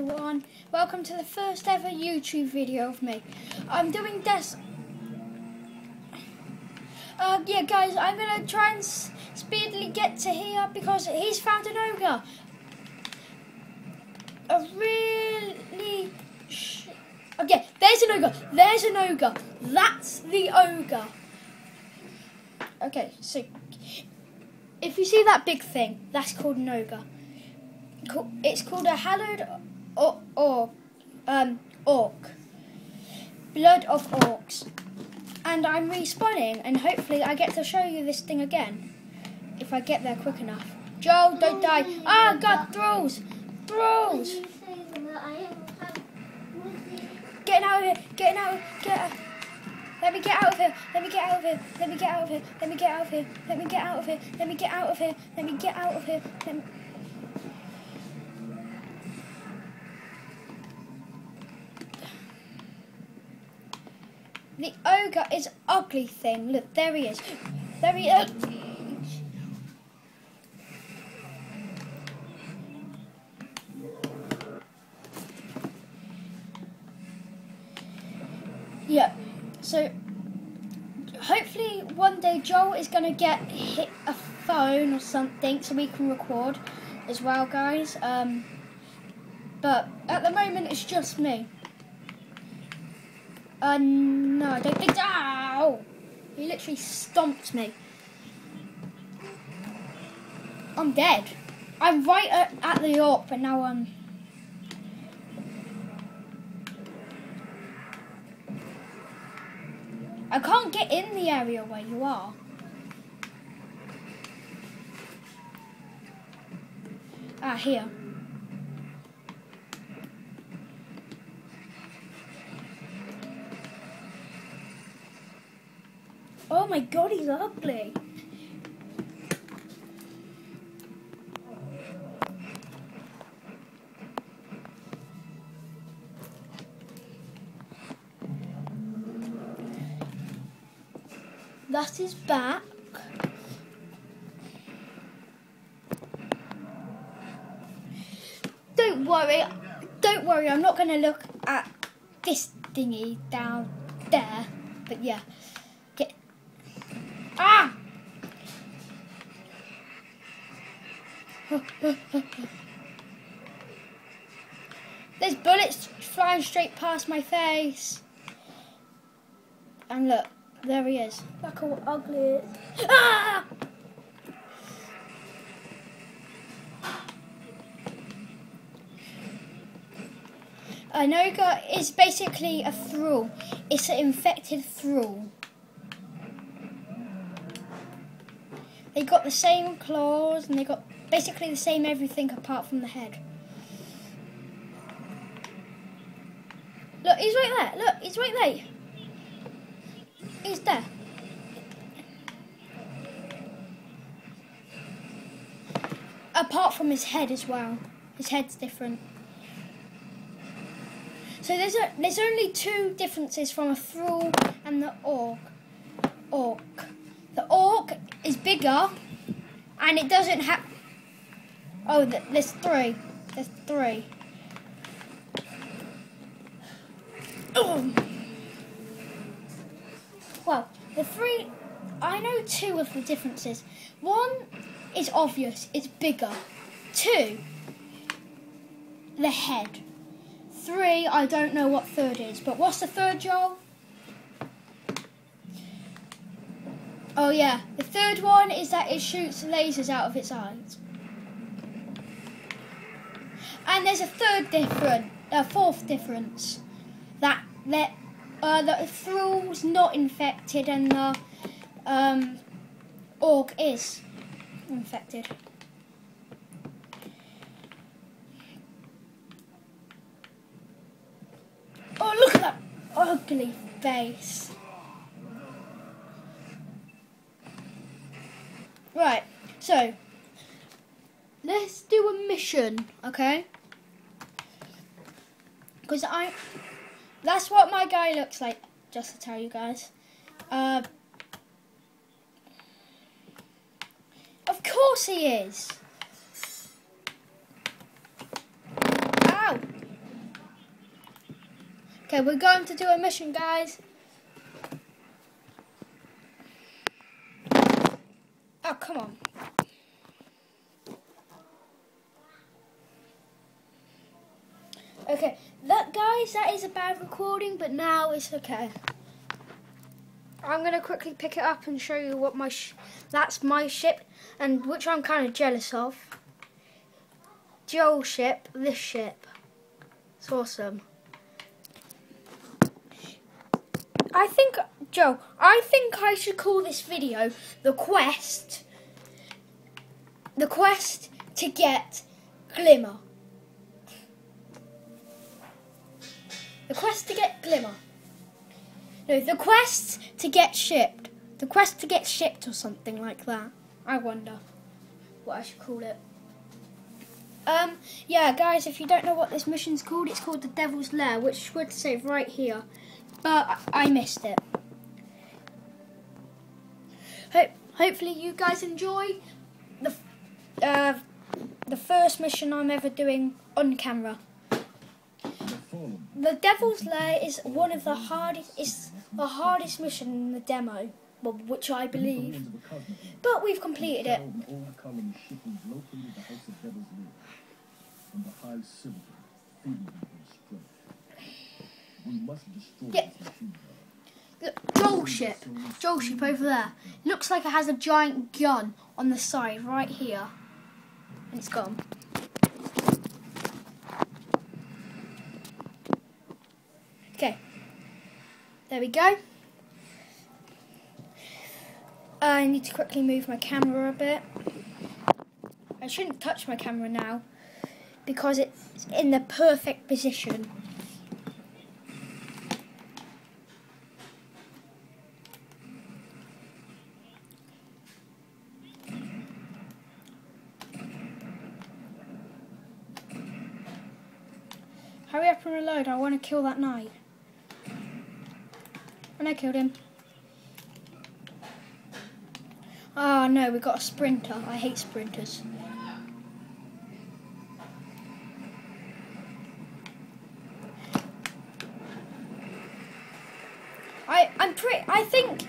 everyone, welcome to the first ever YouTube video of me. I'm doing this. Uh, yeah, guys, I'm gonna try and speedily get to here because he's found an ogre. A really. okay, there's an ogre. There's an ogre. That's the ogre. Okay, so if you see that big thing, that's called an ogre. It's called a hallowed or, or um, orc. Blood of orcs. And I'm respawning, and hopefully I get to show you this thing again. If I get there quick enough. Joe, don't die. Ah, oh, God, thralls! Thralls! Getting out of here! Getting out! Get out! Let me get out of here. Let me get out of here. Let me get out of here. Let me get out of here. Let me get out of here. Let me get out of here. Let me get out of here. Let me... The ogre is ugly thing. Look, there he is. There he is. Yeah. So hopefully one day Joel is gonna get hit a phone or something so we can record as well, guys. Um, but at the moment it's just me. Uh, no, I don't think. Ow! He literally stomped me. I'm dead. I'm right at, at the orc, but now I'm. Um, I can't get in the area where you are. Ah, here. Oh my god, he's ugly. That is back. Don't worry, don't worry, I'm not going to look at this thingy down there. But yeah. Ah! There's bullets flying straight past my face. And look. There he is. Look how ugly it is. Ah! Ogre is basically a thrall. It's an infected thrall. They got the same claws and they got basically the same everything apart from the head. Look, he's right there. Look, he's right there. He's there? Apart from his head as well. His head's different. So there's a, there's only two differences from a thrall and the orc. Orc. Is bigger, and it doesn't have. Oh, there's three. There's three. Well, the three, I know two of the differences. One is obvious, it's bigger. Two, the head. Three, I don't know what third is, but what's the third, Joel? Oh yeah, the third one is that it shoots lasers out of its eyes. And there's a third different, a fourth difference, that that uh, the thrall's not infected and the um, orc is infected. Oh, look at that ugly face. Right, so let's do a mission, okay? Because I that's what my guy looks like, just to tell you guys. Uh, of course he is. Ow! Okay, we're going to do a mission, guys. Oh, come on. Okay, that guys, that is a bad recording, but now it's okay. I'm gonna quickly pick it up and show you what my that's my ship, and which I'm kind of jealous of. Joel ship, this ship. It's awesome. I think, Joe, I think I should call this video the quest, the quest to get Glimmer. The quest to get Glimmer. No, the quest to get shipped. The quest to get shipped or something like that. I wonder what I should call it. Um, yeah, guys, if you don't know what this mission's called, it's called the Devil's Lair, which would say right here. But I missed it. Hope, hopefully you guys enjoy the uh, the first mission I'm ever doing on camera. The Devil's Lair is one of the hardest is the hardest mission in the demo, which I believe. But we've completed it. Joel ship. Joel ship over there. Looks like it has a giant gun on the side right here. And it's gone. Okay. There we go. I need to quickly move my camera a bit. I shouldn't touch my camera now because it's in the perfect position. Reload, I want to kill that knight. And I killed him. Oh no, we got a sprinter. I hate sprinters. I I'm pretty I think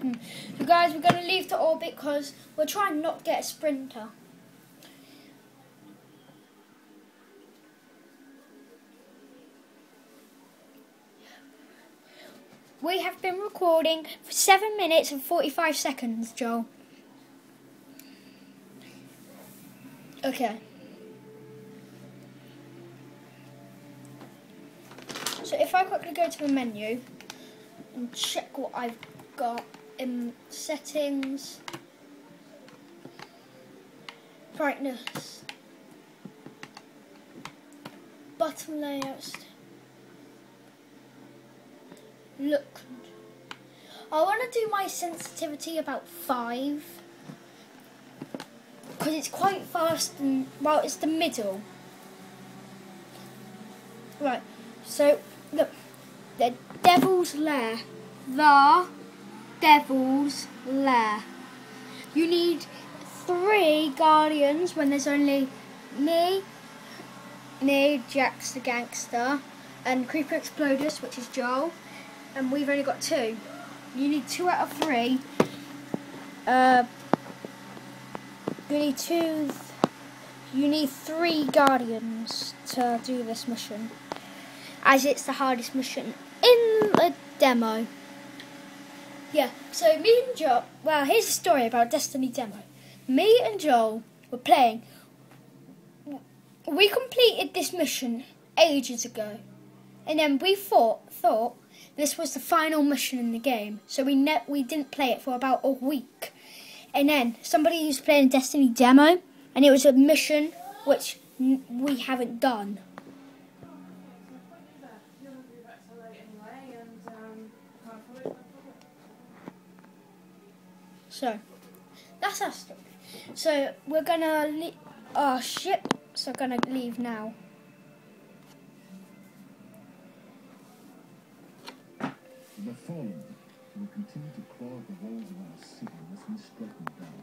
hmm. So guys, we're going to leave the orbit because we're trying not to get a sprinter. We have been recording for 7 minutes and 45 seconds, Joel. Okay. So if I quickly go to the menu and check what I've got in settings, brightness, button layouts, look. I want to do my sensitivity about 5 because it's quite fast and well it's the middle. Right, so look, the Devil's Lair, the Devil's Lair. You need three Guardians when there's only me, me, Jax the Gangster, and Creeper Explodus, which is Joel and we've only got two. You need two out of three. Uh, you need two. You need three guardians to do this mission, as it's the hardest mission in the demo. Yeah, so me and Joel. Well, here's a story about Destiny demo. Me and Joel were playing. We completed this mission ages ago, and then we thought thought this was the final mission in the game, so we ne- we didn't play it for about a week. And then somebody was playing Destiny demo, and it was a mission which we haven't done. So, that's our story. So, we're gonna leave our ship, so gonna leave now. The fallen will continue to claw at the walls of our city unless we strike them down.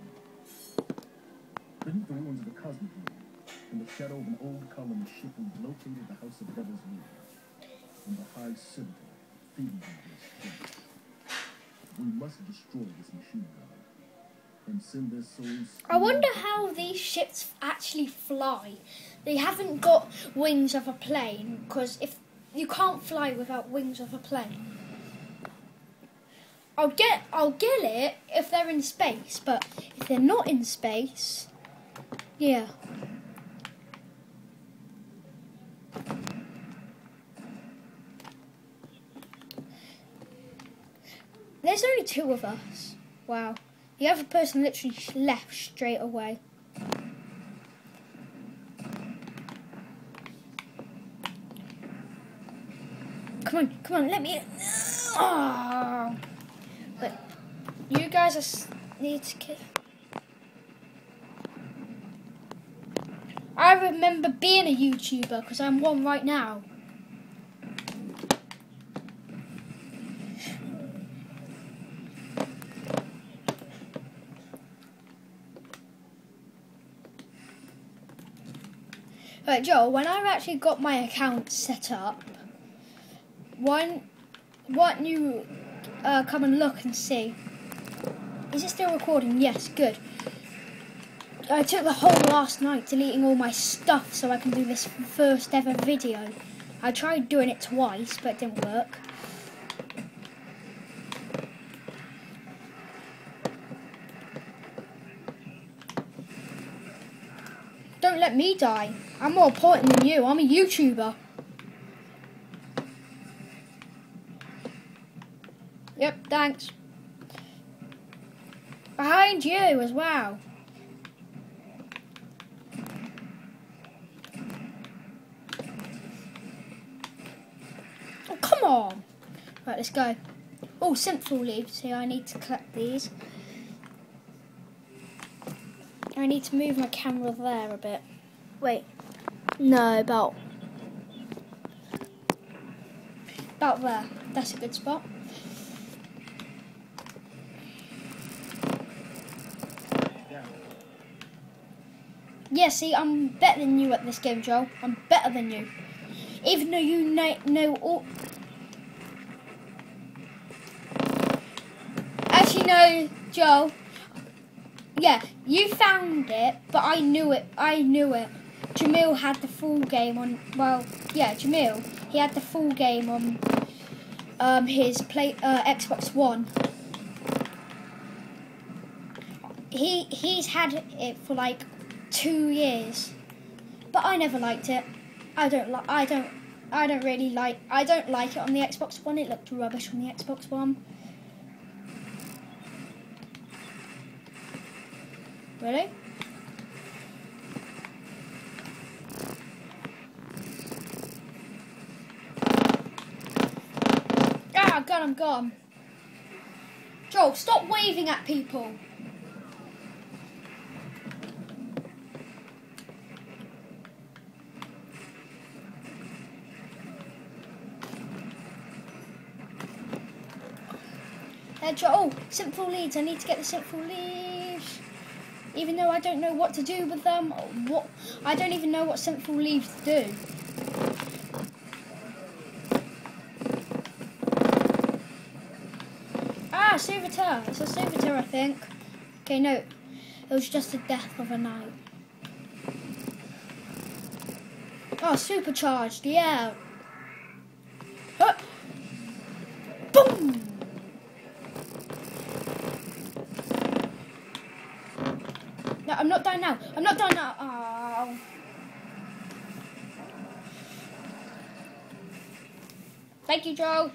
Beneath the ruins of the Cosmodrome, In the shadow of an old colony ship, we've located the House of Devil's Lead and the High Servitor feeding strength. We must destroy this machine god and send their souls. I wonder how these ships actually fly. They haven't got wings of a plane because if you can't fly without wings of a plane. I'll get I'll get it if they're in space, but if they're not in space, yeah. There's only two of us. Wow. The other person literally left straight away. Come on, come on, let me. Oh. You guys need to kill. I remember being a YouTuber because I'm one right now. Right, Joel, when I've actually got my account set up, why, why don't you uh, come and look and see? Is it still recording? Yes, good. I took the whole last night deleting all my stuff so I can do this first ever video. I tried doing it twice, but it didn't work. Don't let me die. I'm more important than you. I'm a YouTuber. Yep, thanks. Behind you as well. Oh, come on. Right, let's go. Oh, synthal leaves here. I need to collect these. I need to move my camera there a bit. Wait. No, about about there. That's a good spot. Yeah, see, I'm better than you at this game, Joel. I'm better than you. Even though you know, all... Actually, no, Joel. Yeah, you found it, but I knew it. I knew it. Jamil had the full game on. Well, yeah, Jamil. He had the full game on um, his play uh, Xbox One. He he's had it for like two years, but I never liked it. I don't like. I don't. I don't really like. I don't like it on the Xbox One. It looked rubbish on the Xbox One. Really? Ah, God, I'm gone. Joel, stop waving at people. Uh, Joel, synthal leads. I need to get the synthal leaves. Even though I don't know what to do with them, what I don't even know what synthal leaves do. Ah, servitor. It's a servitor, I think. Okay, no. It was just the death of a knight. Oh, supercharged, yeah. Huh. Boom! No, I'm not done now. I'm not done now. Oh. Thank you, Joe.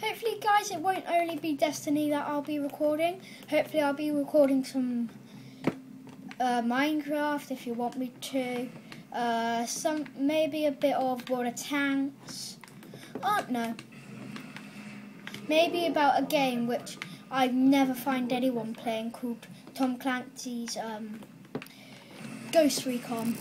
Hopefully, guys, it won't only be Destiny that I'll be recording. Hopefully, I'll be recording some uh, Minecraft if you want me to. Uh, some maybe a bit of of Tanks. Oh no. Maybe about a game which I never find anyone playing called Tom Clancy's um, Ghost Recon.